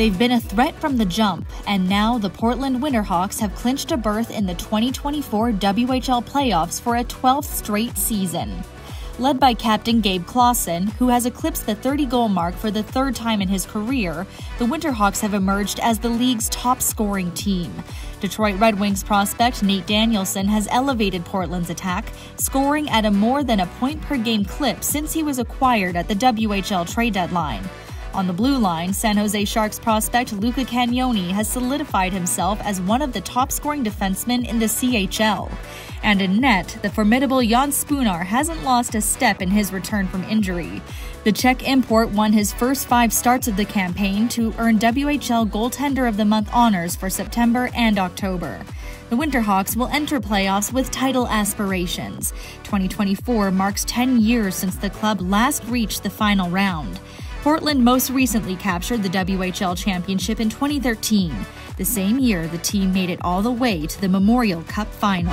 They've been a threat from the jump, and now the Portland Winterhawks have clinched a berth in the 2024 WHL playoffs for a 12th straight season. Led by captain Gabe Klassen, who has eclipsed the 30 goal mark for the third time in his career, the Winterhawks have emerged as the league's top scoring team. Detroit Red Wings prospect Nate Danielson has elevated Portland's attack, scoring at a more than a point per game clip since he was acquired at the WHL trade deadline. On the blue line, San Jose Sharks prospect Luca Cagnoni has solidified himself as one of the top scoring defensemen in the CHL. And in net, the formidable Jan Spunar hasn't lost a step in his return from injury. The Czech import won his first five starts of the campaign to earn WHL Goaltender of the Month honors for September and October. The Winterhawks will enter playoffs with title aspirations. 2024 marks 10 years since the club last reached the final round. Portland most recently captured the WHL championship in 2013, the same year the team made it all the way to the Memorial Cup final.